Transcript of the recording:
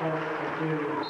what to do.